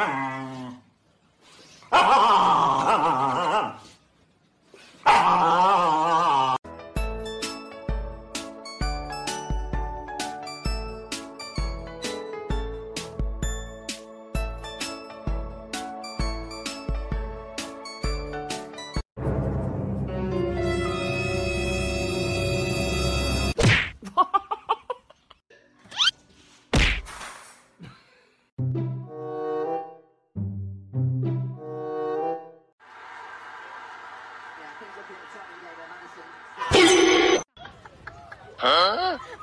Ah!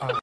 Uh,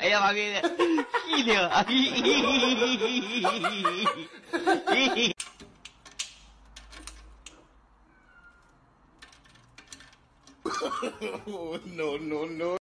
哎呀妈逼的，细听啊！ no, no, no. 「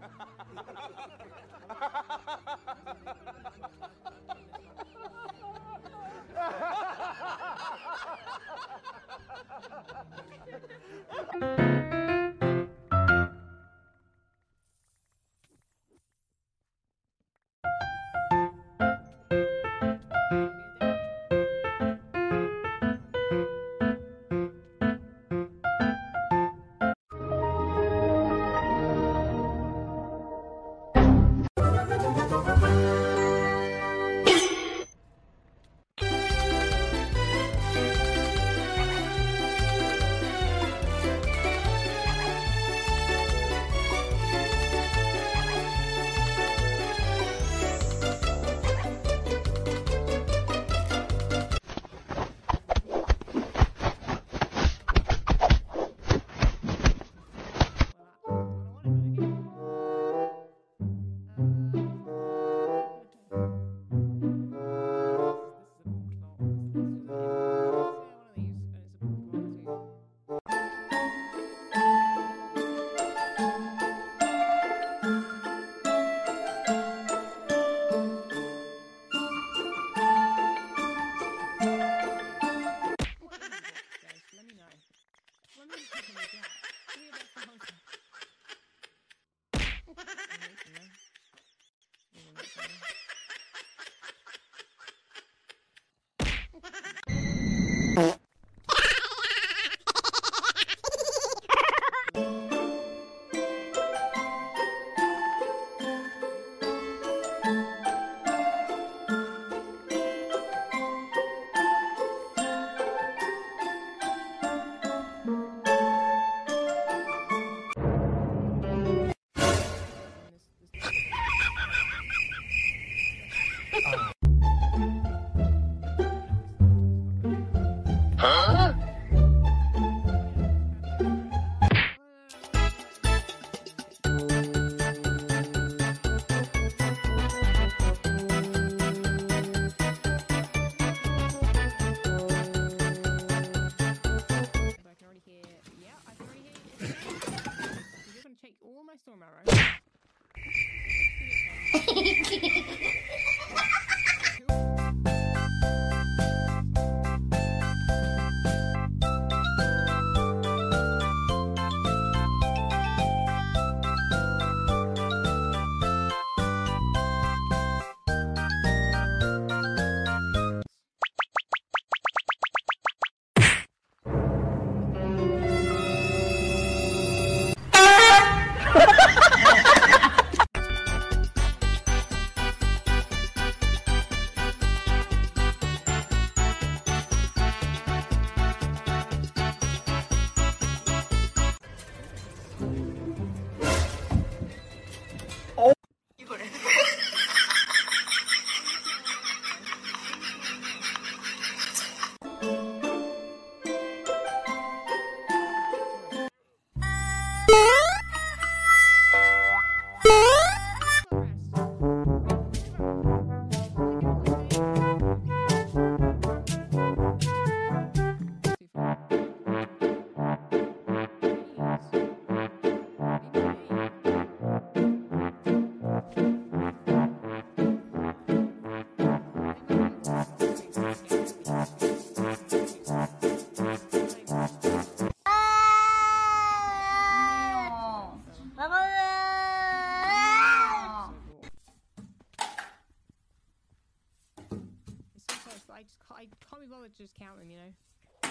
I just can't, I can't be bothered to just count them, you know.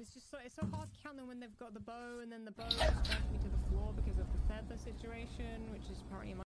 It's just so, it's so hard to count them when they've got the bow and then the bow is me to the floor because of the feather situation, which is apparently my